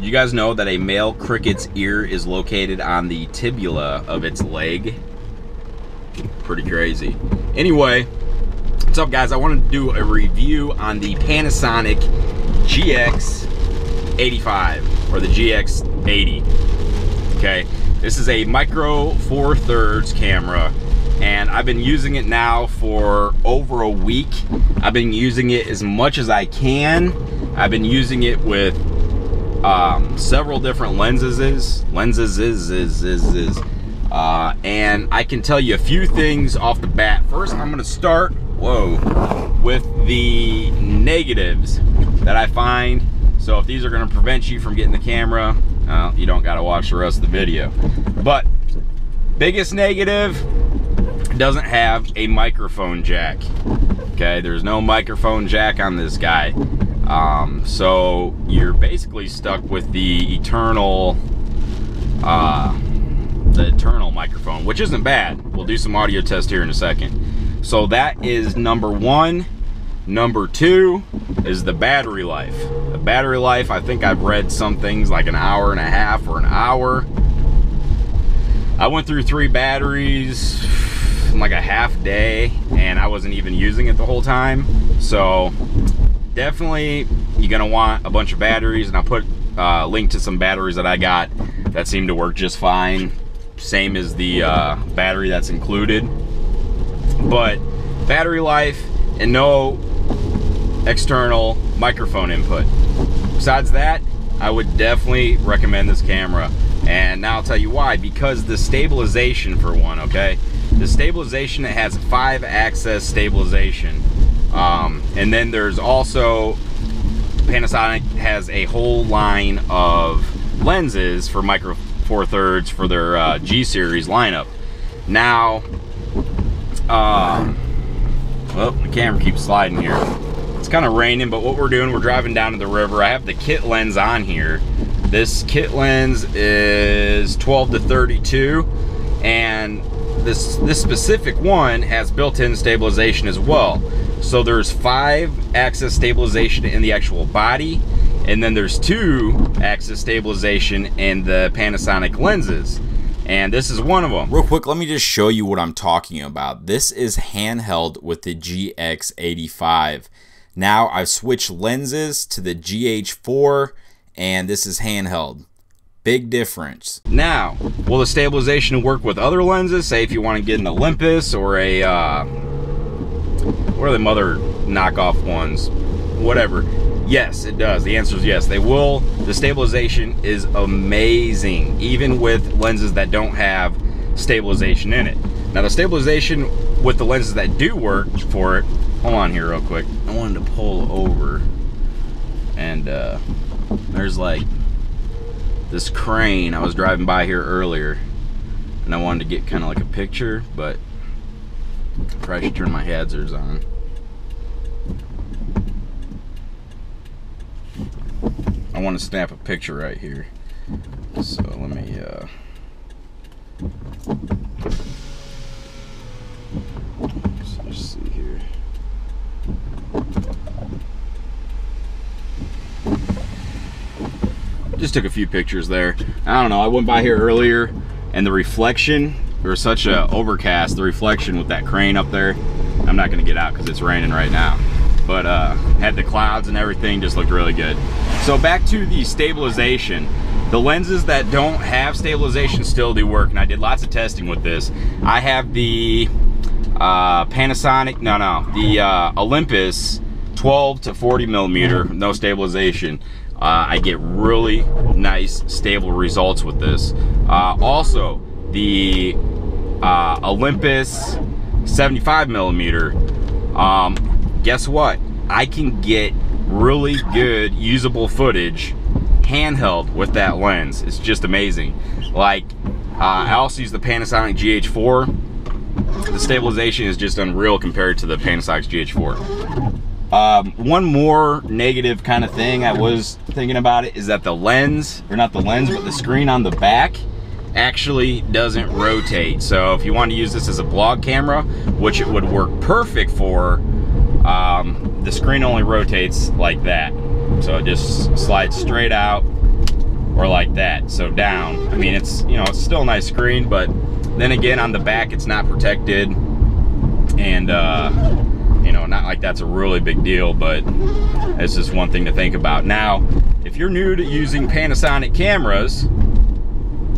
you guys know that a male cricket's ear is located on the tibula of its leg? Pretty crazy. Anyway, what's up guys? I wanted to do a review on the Panasonic GX85 or the GX80. Okay, this is a micro four thirds camera and I've been using it now for over a week. I've been using it as much as I can. I've been using it with um, several different lenses is lenses is is is is uh, and I can tell you a few things off the bat. First, I'm gonna start whoa with the negatives that I find. So if these are gonna prevent you from getting the camera, uh, you don't gotta watch the rest of the video. But biggest negative doesn't have a microphone jack. Okay, there's no microphone jack on this guy. Um, so you're basically stuck with the eternal, uh, the eternal microphone, which isn't bad. We'll do some audio test here in a second. So that is number one. Number two is the battery life. The battery life, I think I've read some things like an hour and a half or an hour. I went through three batteries in like a half day and I wasn't even using it the whole time. So definitely you're gonna want a bunch of batteries and I'll put a uh, link to some batteries that I got that seem to work just fine. Same as the uh, battery that's included. But battery life and no external microphone input. Besides that, I would definitely recommend this camera. And now I'll tell you why, because the stabilization for one, okay? The stabilization, it has five axis stabilization. Um, and then there's also, Panasonic has a whole line of lenses for micro four thirds for their uh, G series lineup. Now, uh, well, the camera keeps sliding here. It's kind of raining, but what we're doing, we're driving down to the river. I have the kit lens on here. This kit lens is 12 to 32, and this this specific one has built-in stabilization as well. So there's five axis stabilization in the actual body, and then there's two axis stabilization in the Panasonic lenses. And this is one of them. Real quick, let me just show you what I'm talking about. This is handheld with the GX85. Now I've switched lenses to the GH4 and this is handheld. Big difference. Now, will the stabilization work with other lenses? Say if you want to get an Olympus or a, uh, what are the mother knockoff ones? Whatever. Yes, it does. The answer is yes. They will. The stabilization is amazing, even with lenses that don't have stabilization in it. Now, the stabilization with the lenses that do work for it, hold on here real quick. I wanted to pull over and uh, there's like this crane I was driving by here earlier and I wanted to get kind of like a picture but probably should turn my hazards on. I want to snap a picture right here. So let me uh let's see here. Just took a few pictures there. I don't know, I went by here earlier and the reflection, there was such a overcast, the reflection with that crane up there. I'm not gonna get out because it's raining right now. But uh, had the clouds and everything, just looked really good. So back to the stabilization. The lenses that don't have stabilization still do work, and I did lots of testing with this. I have the uh, Panasonic, no, no, the uh, Olympus 12 to 40 millimeter, no stabilization uh, I get really nice stable results with this. Uh, also, the uh, Olympus 75 millimeter, um, guess what? I can get really good usable footage handheld with that lens. It's just amazing. Like, uh, I also use the Panasonic GH4. The stabilization is just unreal compared to the Panasonic GH4. Um, one more negative kind of thing I was thinking about it is that the lens, or not the lens, but the screen on the back actually doesn't rotate. So if you want to use this as a vlog camera, which it would work perfect for, um, the screen only rotates like that. So it just slides straight out or like that, so down. I mean, it's, you know, it's still a nice screen, but then again, on the back, it's not protected. And, uh, you know, not like that's a really big deal, but it's just one thing to think about. Now, if you're new to using Panasonic cameras,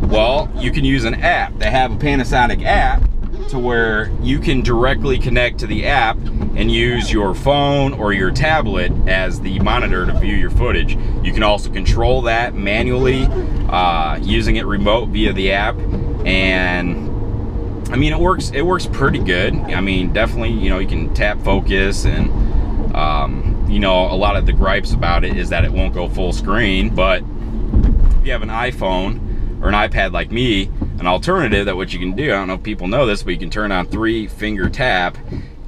well, you can use an app. They have a Panasonic app to where you can directly connect to the app and use your phone or your tablet as the monitor to view your footage. You can also control that manually uh, using it remote via the app and I mean it works it works pretty good. I mean definitely you know you can tap focus and um, you know a lot of the gripes about it is that it won't go full screen but if you have an iPhone or an iPad like me an alternative that what you can do, I don't know if people know this, but you can turn on three finger tap.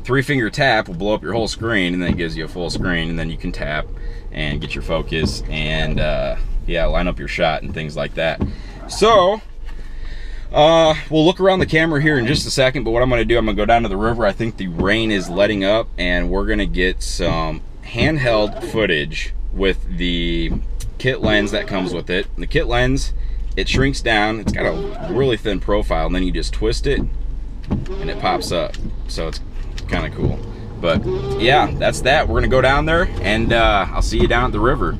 Three finger tap will blow up your whole screen and then it gives you a full screen and then you can tap and get your focus and uh, yeah, line up your shot and things like that. So, uh, we'll look around the camera here in just a second, but what I'm gonna do, I'm gonna go down to the river. I think the rain is letting up and we're gonna get some handheld footage with the kit lens that comes with it. The kit lens it shrinks down. It's got a really thin profile, and then you just twist it, and it pops up. So it's kind of cool. But yeah, that's that. We're gonna go down there, and uh, I'll see you down at the river.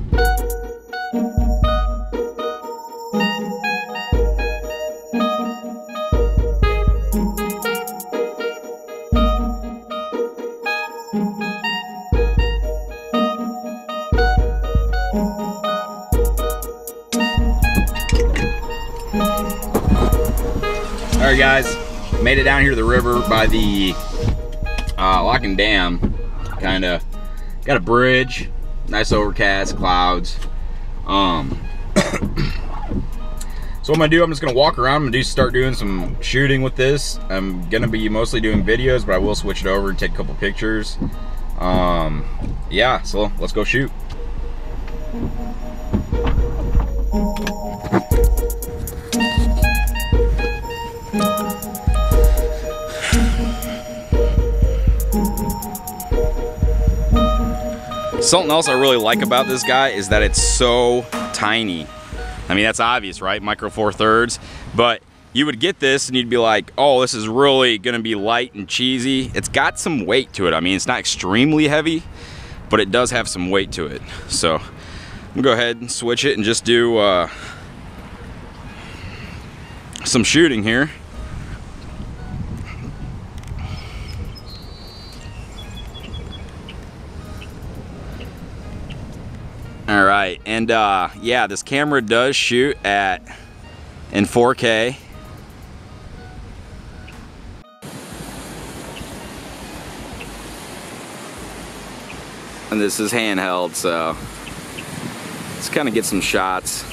Made it down here to the river by the uh, lock and dam. Kinda got a bridge, nice overcast, clouds. Um, so what I'm gonna do, I'm just gonna walk around. I'm gonna do start doing some shooting with this. I'm gonna be mostly doing videos, but I will switch it over and take a couple pictures. Um, yeah, so let's go shoot. Something else I really like about this guy is that it's so tiny. I mean, that's obvious, right? Micro Four Thirds. But you would get this and you'd be like, oh, this is really gonna be light and cheesy. It's got some weight to it. I mean, it's not extremely heavy, but it does have some weight to it. So I'm gonna go ahead and switch it and just do uh, some shooting here. All right, and uh, yeah, this camera does shoot at in 4K. And this is handheld, so let's kind of get some shots.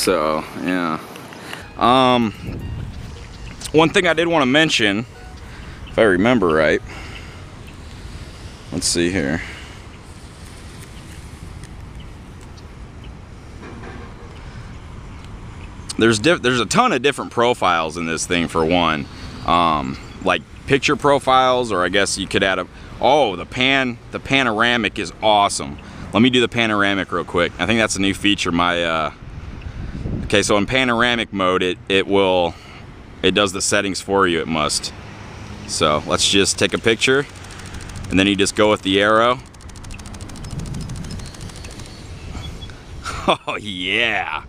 So, yeah. Um, one thing I did want to mention, if I remember right, let's see here. There's there's a ton of different profiles in this thing for one. Um, like picture profiles, or I guess you could add a, oh, the pan, the panoramic is awesome. Let me do the panoramic real quick. I think that's a new feature my, uh, Okay, so in panoramic mode, it, it will, it does the settings for you, it must. So let's just take a picture and then you just go with the arrow. Oh yeah,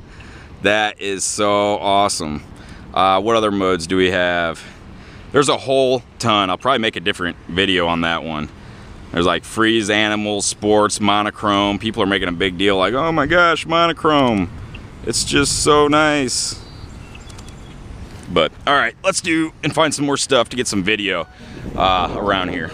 that is so awesome. Uh, what other modes do we have? There's a whole ton. I'll probably make a different video on that one. There's like freeze animals, sports, monochrome. People are making a big deal like, oh my gosh, monochrome. It's just so nice. But, all right, let's do and find some more stuff to get some video uh, around here.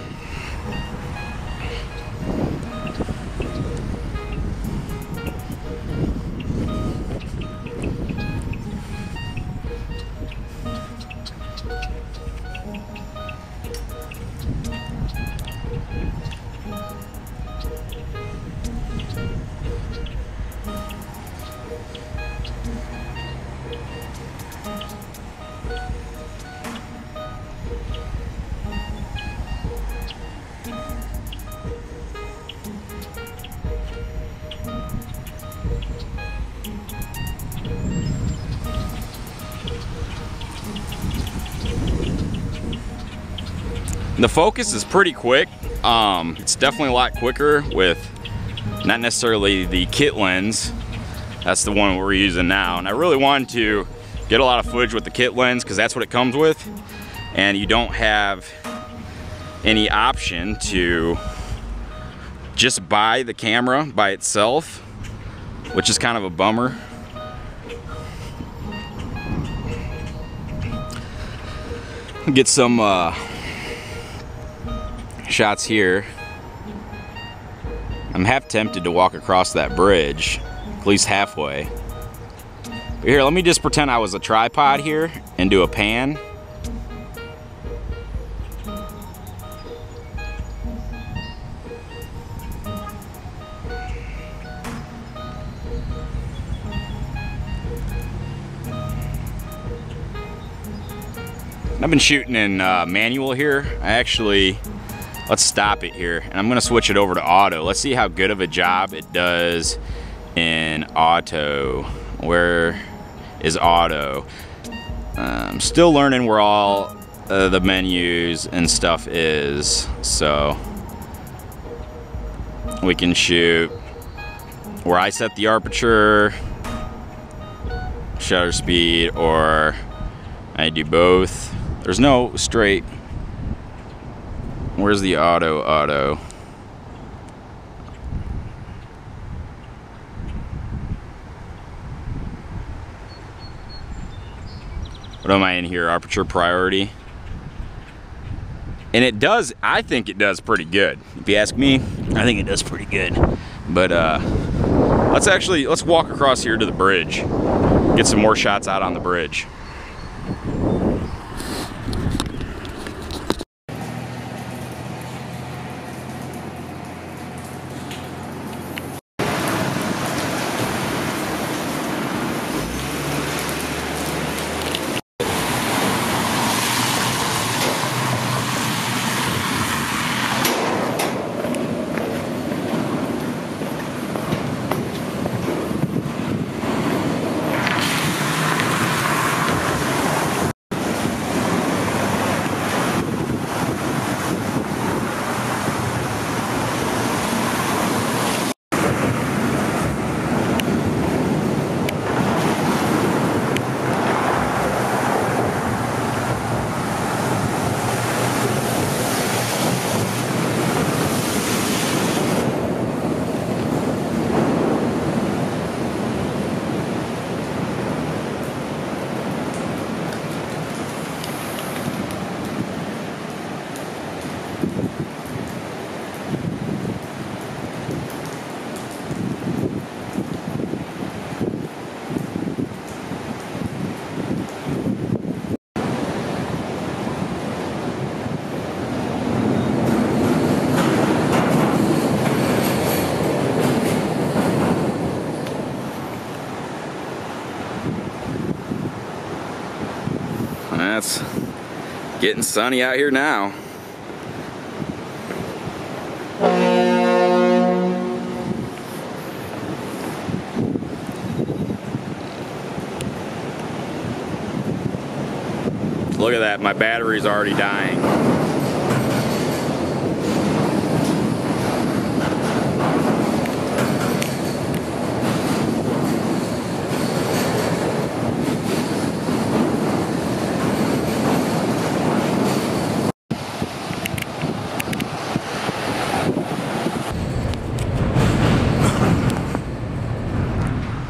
The focus is pretty quick. Um, it's definitely a lot quicker with not necessarily the kit lens. That's the one we're using now. And I really wanted to get a lot of footage with the kit lens because that's what it comes with. And you don't have any option to just buy the camera by itself, which is kind of a bummer. Get some uh, shots here. I'm half tempted to walk across that bridge, at least halfway. But here, let me just pretend I was a tripod here and do a pan. I've been shooting in uh, manual here. I actually, let's stop it here. And I'm gonna switch it over to auto. Let's see how good of a job it does in auto. Where is auto? I'm um, still learning where all uh, the menus and stuff is. So we can shoot where I set the aperture, shutter speed, or I do both. There's no straight. Where's the auto auto? What am I in here? Aperture priority. And it does, I think it does pretty good. If you ask me, I think it does pretty good. But uh, let's actually, let's walk across here to the bridge. Get some more shots out on the bridge. That's getting sunny out here now. Look at that, my battery's already dying.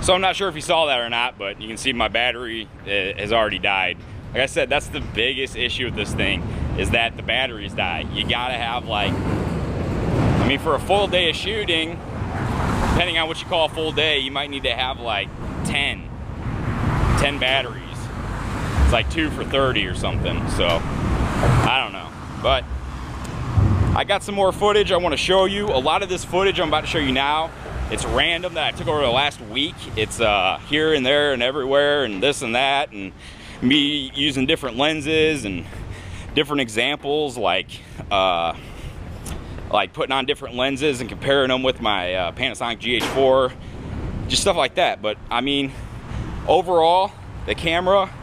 So I'm not sure if you saw that or not, but you can see my battery uh, has already died. Like I said, that's the biggest issue with this thing is that the batteries die. You gotta have like, I mean, for a full day of shooting, depending on what you call a full day, you might need to have like 10, 10 batteries. It's like two for 30 or something. So I don't know, but I got some more footage I wanna show you. A lot of this footage I'm about to show you now it's random that I took over the last week. It's uh, here and there and everywhere and this and that and me using different lenses and different examples like uh, like putting on different lenses and comparing them with my uh, Panasonic GH4 just stuff like that but I mean overall the camera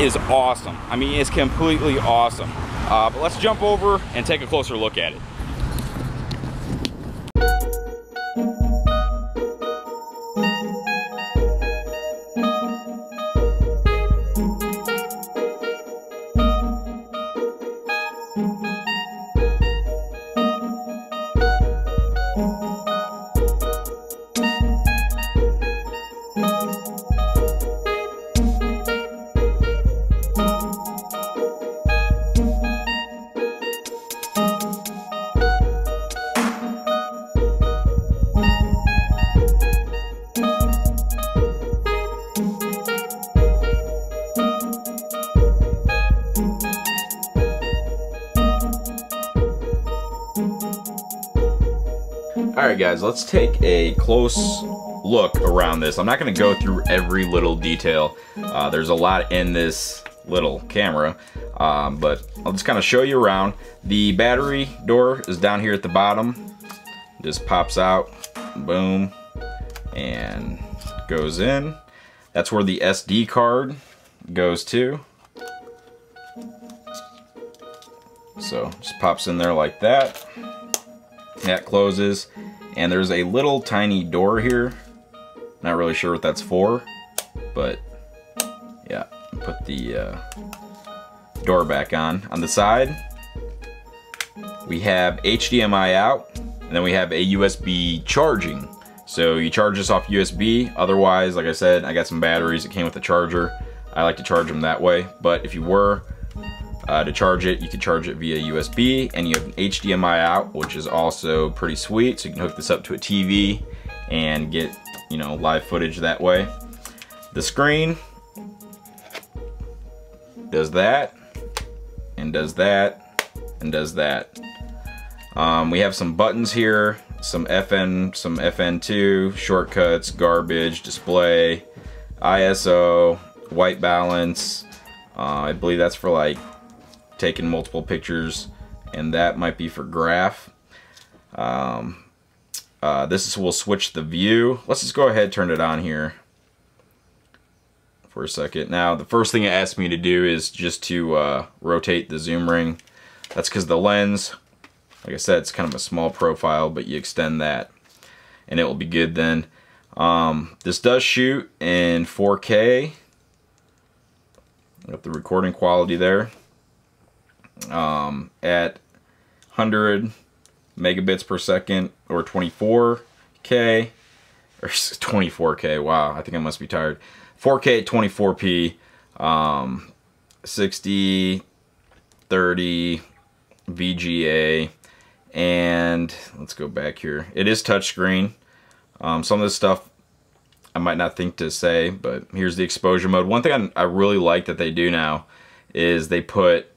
is awesome I mean it's completely awesome Uh, but let's jump over and take a closer look at it. Guys, let's take a close look around this. I'm not going to go through every little detail. Uh, there's a lot in this little camera, um, but I'll just kind of show you around. The battery door is down here at the bottom. Just pops out, boom, and goes in. That's where the SD card goes to. So just pops in there like that. That closes. And there's a little tiny door here. Not really sure what that's for, but yeah, put the uh, door back on. On the side, we have HDMI out, and then we have a USB charging. So you charge this off USB. Otherwise, like I said, I got some batteries that came with the charger. I like to charge them that way. But if you were uh, to charge it, you can charge it via USB and you have an HDMI out, which is also pretty sweet. So you can hook this up to a TV and get, you know, live footage that way. The screen does that and does that and does that. Um, we have some buttons here, some FN, some FN2, shortcuts, garbage, display, ISO, white balance. Uh, I believe that's for like taking multiple pictures and that might be for graph. Um, uh, this is, we'll switch the view. Let's just go ahead turn it on here for a second. Now the first thing it asks me to do is just to uh, rotate the zoom ring. That's because the lens, like I said, it's kind of a small profile, but you extend that and it will be good then. Um, this does shoot in 4K. Got the recording quality there um, at 100 megabits per second or 24K or 24K. Wow, I think I must be tired. 4K 24p, um, 60, 30 VGA, and let's go back here. It is touchscreen. Um, some of this stuff I might not think to say, but here's the exposure mode. One thing I, I really like that they do now is they put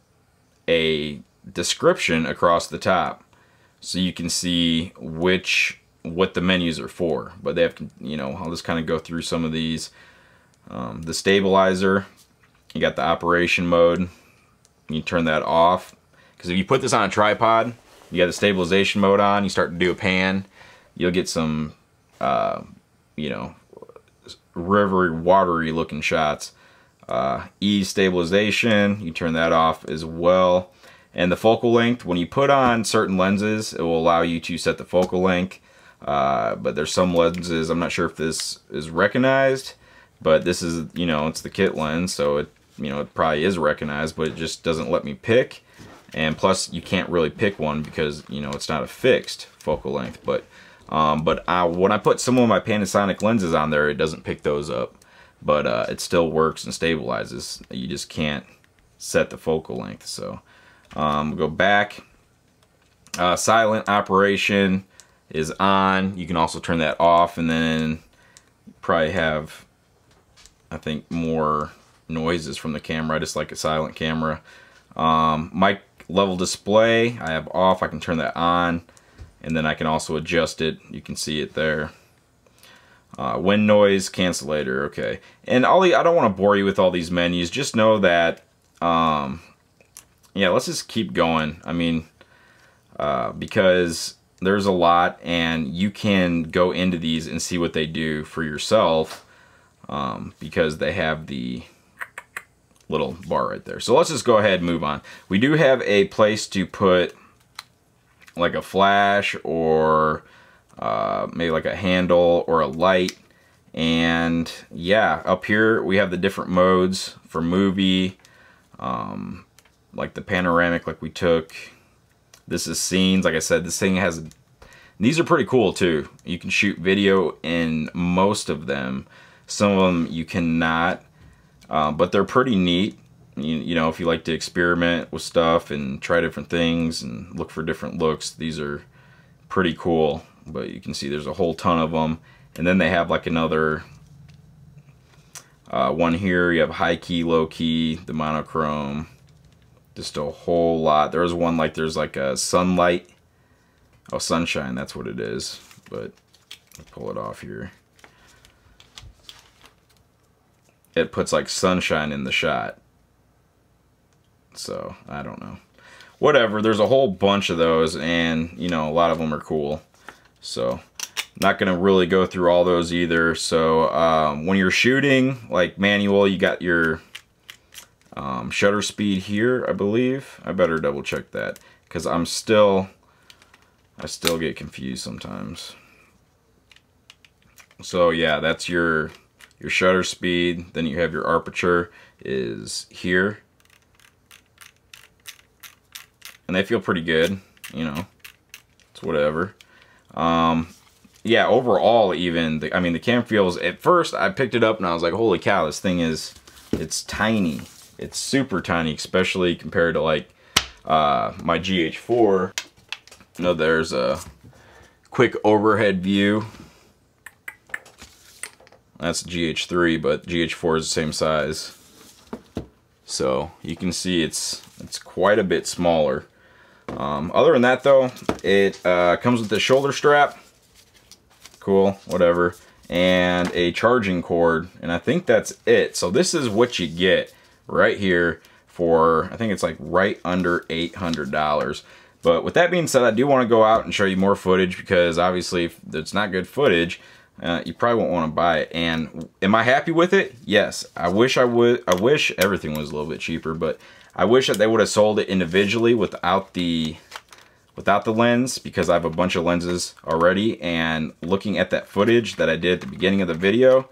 a description across the top so you can see which what the menus are for. But they have to you know I'll just kind of go through some of these. Um, the stabilizer you got the operation mode you turn that off. Because if you put this on a tripod you got the stabilization mode on you start to do a pan you'll get some uh, you know rivery watery looking shots uh, E-stabilization, you turn that off as well. And the focal length, when you put on certain lenses, it will allow you to set the focal length. Uh, but there's some lenses, I'm not sure if this is recognized, but this is, you know, it's the kit lens, so it, you know, it probably is recognized, but it just doesn't let me pick. And plus, you can't really pick one because, you know, it's not a fixed focal length. But um, but I, when I put some of my Panasonic lenses on there, it doesn't pick those up but uh, it still works and stabilizes. You just can't set the focal length. So um, go back. Uh, silent operation is on. You can also turn that off and then probably have, I think, more noises from the camera, I just like a silent camera. Um, mic level display, I have off. I can turn that on and then I can also adjust it. You can see it there. Uh, wind noise cancellator, okay. And all the, I don't want to bore you with all these menus. Just know that, um, yeah, let's just keep going. I mean, uh, because there's a lot and you can go into these and see what they do for yourself um, because they have the little bar right there. So let's just go ahead and move on. We do have a place to put like a flash or uh, maybe like a handle or a light. And yeah, up here we have the different modes for movie, um, like the panoramic like we took. This is scenes. Like I said, this thing has, these are pretty cool too. You can shoot video in most of them. Some of them you cannot, uh, but they're pretty neat. You, you know, if you like to experiment with stuff and try different things and look for different looks, these are pretty cool. But you can see there's a whole ton of them. And then they have like another uh, one here. You have high key, low key, the monochrome. Just a whole lot. There's one like there's like a sunlight. Oh, sunshine, that's what it is. But pull it off here. It puts like sunshine in the shot. So, I don't know. Whatever, there's a whole bunch of those and, you know, a lot of them are cool. So, not going to really go through all those either. So, um, when you're shooting, like manual, you got your um, shutter speed here, I believe. I better double check that because I'm still, I still get confused sometimes. So yeah, that's your your shutter speed. Then you have your aperture is here and they feel pretty good, you know, it's whatever. Um, yeah, overall, even, the, I mean, the cam feels, at first, I picked it up and I was like, holy cow, this thing is, it's tiny. It's super tiny, especially compared to, like, uh, my GH4. You know, there's a quick overhead view. That's GH3, but GH4 is the same size. So you can see it's it's quite a bit smaller. Um, other than that though, it uh, comes with the shoulder strap. Cool, whatever. And a charging cord. And I think that's it. So this is what you get right here for, I think it's like right under $800. But with that being said, I do want to go out and show you more footage because obviously if it's not good footage, uh, you probably won't want to buy it. And am I happy with it? Yes. I wish I would. I wish everything was a little bit cheaper, but I wish that they would have sold it individually without the without the lens because I have a bunch of lenses already and looking at that footage that I did at the beginning of the video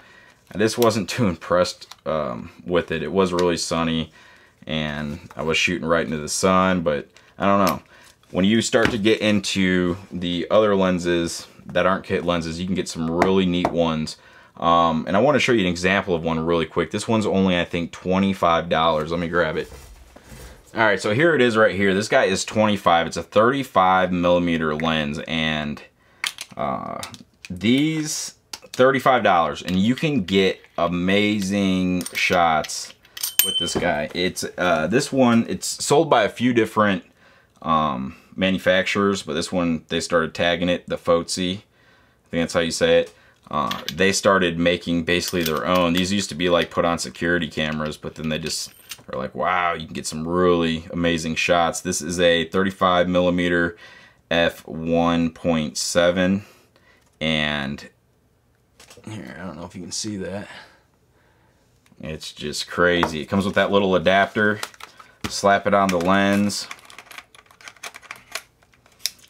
I just wasn't too impressed um, with it. It was really sunny and I was shooting right into the sun but I don't know. When you start to get into the other lenses that aren't kit lenses you can get some really neat ones um, and I want to show you an example of one really quick. This one's only I think $25. Let me grab it. All right, so here it is right here. This guy is 25. It's a 35 millimeter lens, and uh, these $35, and you can get amazing shots with this guy. It's uh, this one. It's sold by a few different um, manufacturers, but this one they started tagging it the Fotasy. I think that's how you say it. Uh, they started making basically their own. These used to be like put on security cameras, but then they just are like, wow, you can get some really amazing shots. This is a 35 millimeter f1.7 and here, I don't know if you can see that. It's just crazy. It comes with that little adapter. Slap it on the lens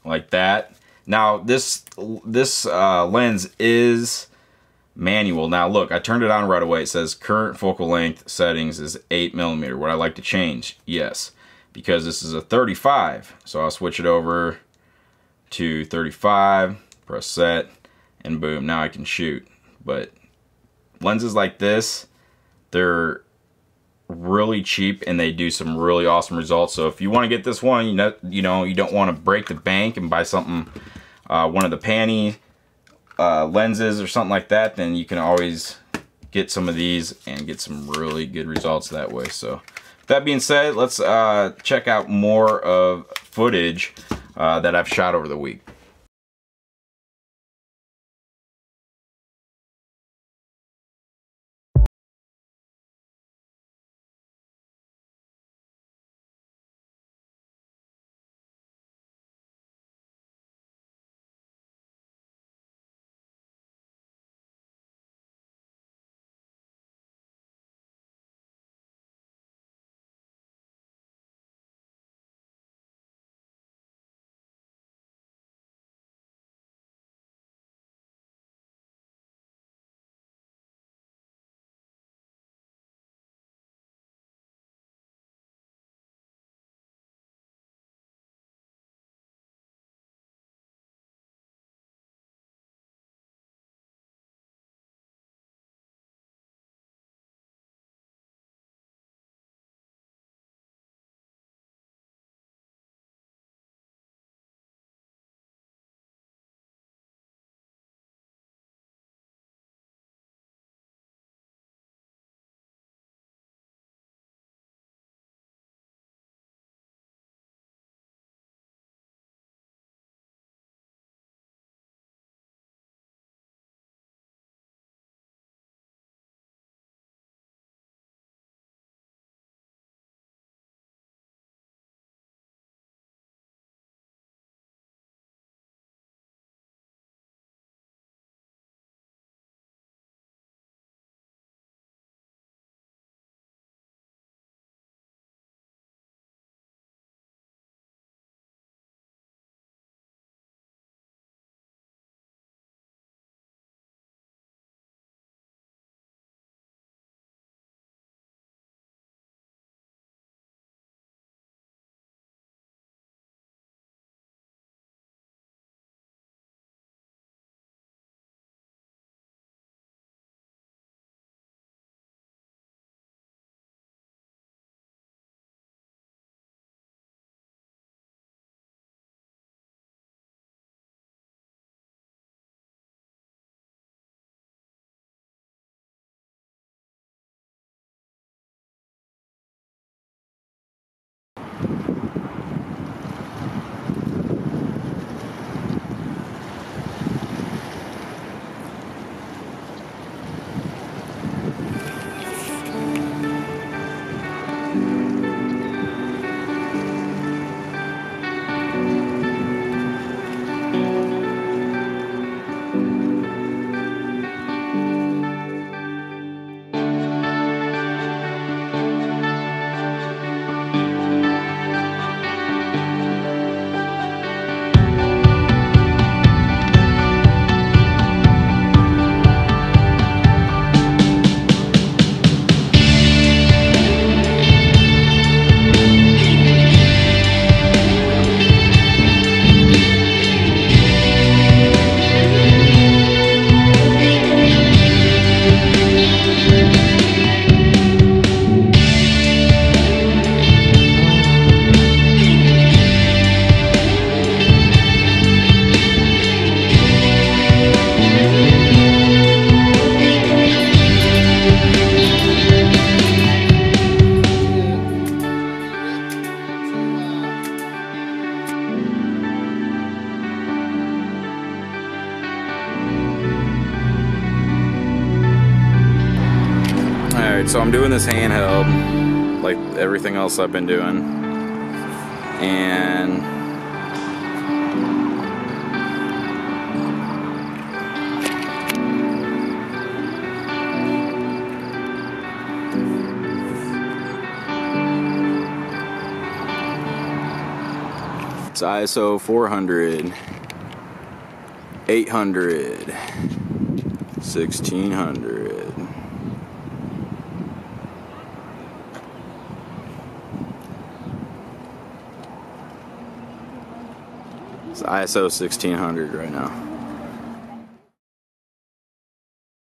like that. Now this this uh, lens is manual. Now look, I turned it on right away. It says current focal length settings is 8 millimeter. Would I like to change? Yes, because this is a 35. So I'll switch it over to 35, press set, and boom, now I can shoot. But lenses like this, they're really cheap and they do some really awesome results. So if you want to get this one, you know, you know, you don't want to break the bank and buy something, uh, one of the Panny uh, lenses or something like that, then you can always get some of these and get some really good results that way. So that being said, let's uh, check out more of footage uh, that I've shot over the week. So I'm doing this handheld, like everything else I've been doing. And It's ISO 400, 800, 1600. It's ISO 1600 right now.